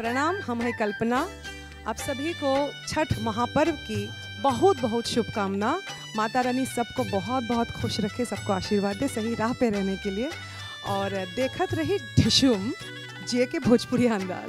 प्रणाम हम है कल्पना। आप सभी को छठ महापर्व की बहुत बहुत शुभकामना। माता रानी सबको बहुत बहुत खुश रखे, सबको आशीर्वाद दे सही राह पे रहने के लिए। और देखत रही ढिशुम जे के भोजपुरी अंदाज।